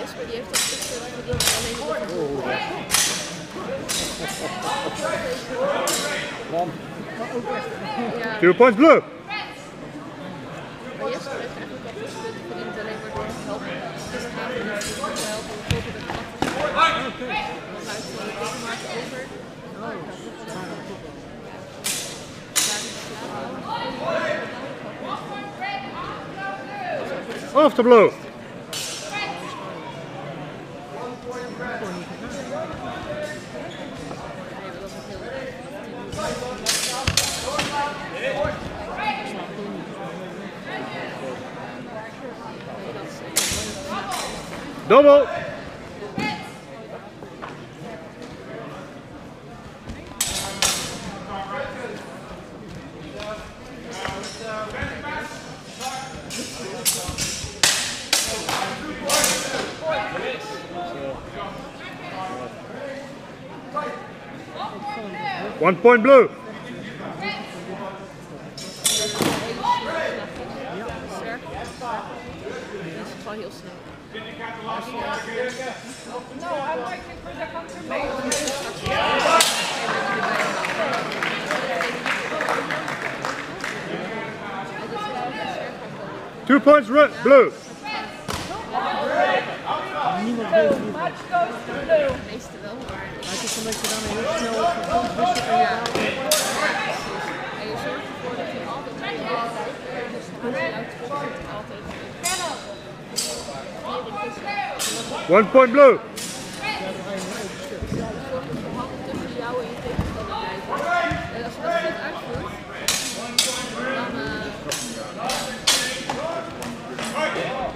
Jesper heeft dat stuk heel erg is alleen de. Two points blue. Maar Jesper heeft eigenlijk al veel punten alleen maar door te helpen. Is hij we kopen de kracht. Dan luisteren we de over. Slaap After blue. Double. One point blue. Sterk. Die is gewoon heel snel. Two points red, blue. Niemand weet niet. Omdat je dan heel snel van kant wisselt en je ja. daalt. En je zorgt ervoor dat je altijd bij je hebt. Dus. One point blue. Zorg dat je handen tussen jou en je tegenstander blijven. En als je dat goed uitvoert, dan. eh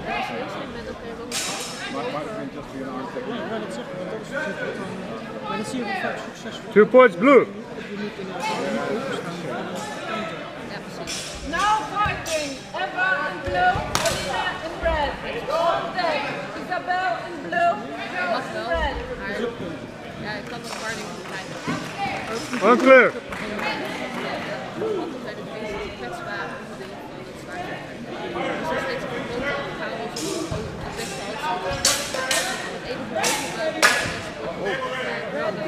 en als je heel slim bent, dan kun je hem ook nog Ja, dat zeg ik, want dat is natuurlijk wat dan... Maar dat zie je ook vaak succesvol. Two points blue. Je moet in het niet openstaan voor de kanten. Ja, precies. Now fighting! Eva in blue, Alina in red. On deck. Isabel in blue, Dat Joe mag in wel, red. maar ja, ik kan nog Harding krijgen. Unclear.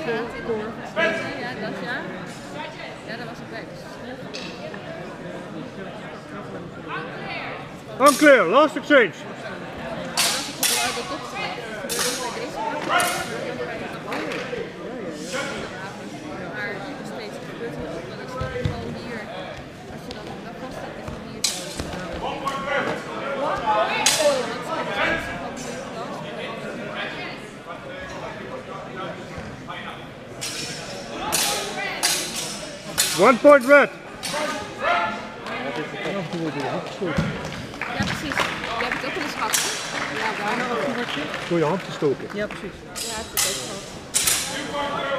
Gaat in Ja, dat ja. Ja, dat was het weg. Unclear. Last exchange. Dat is het wel uit de top te leggen. Dat gebeurt ook bij deze Maar nog steeds, het gebeurt heel ook wel eens dat het gewoon hier, als je dan dan vast zit, is het hier zo. One point red. Ja, precies. Je hebt het ook wel eens gehad, hè? Ja, je- Door je hand gestoken. Ja, precies. Ja, het is ook gehad.